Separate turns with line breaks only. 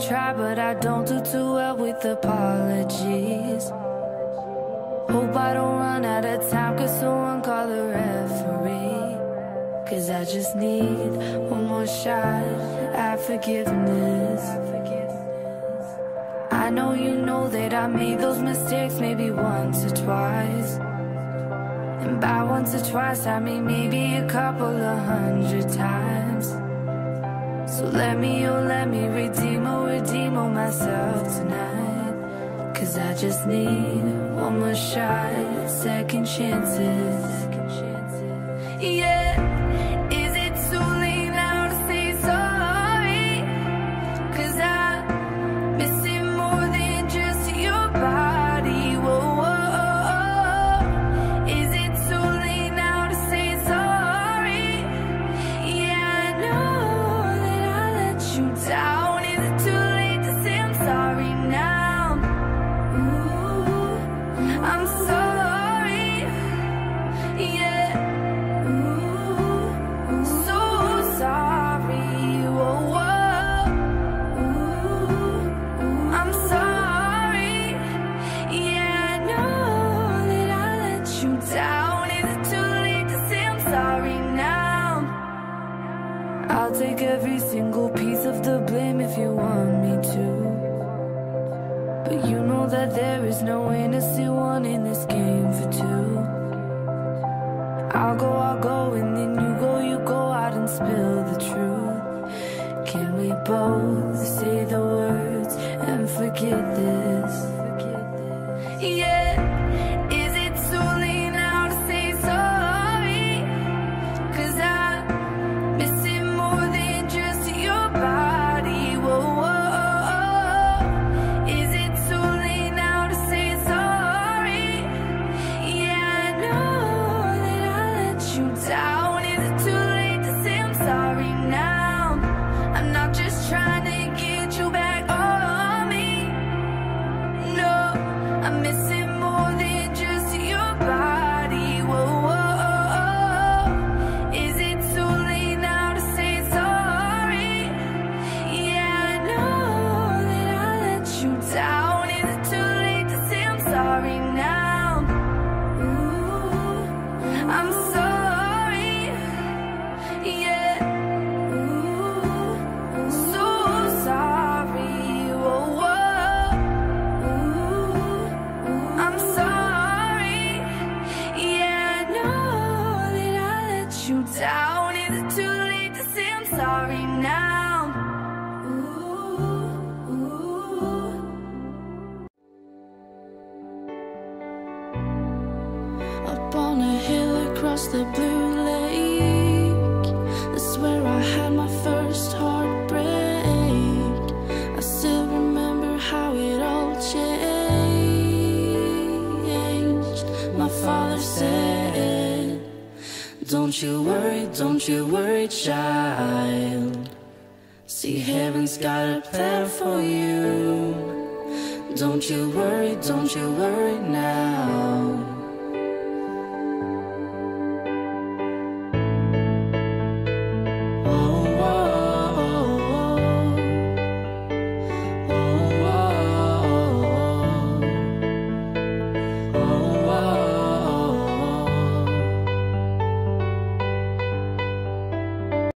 try, but I don't do too well with apologies. Hope I don't run out of time, cause someone call the referee. Cause I just need one more shot at forgiveness. I know you know that I made those mistakes maybe once or twice. And by once or twice, I mean maybe a couple of hundred times. So let me, oh, let me redeem, oh, redeem, oh, myself tonight. Cause I just need one more shot, second chances. Yeah, I'll take every single piece of the blame if you want me to. But you know that there is no innocent one in this game for two. I'll go, I'll go, and then you go, you go out and spill the truth. Can we both Up on a hill across the blue lake. That's where I had my first heartbreak. I still remember how it all changed. My father said, Don't you worry, don't you worry, child. See, heaven's got a plan for you. Don't you worry, don't you worry now.